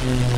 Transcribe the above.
Mm-hmm.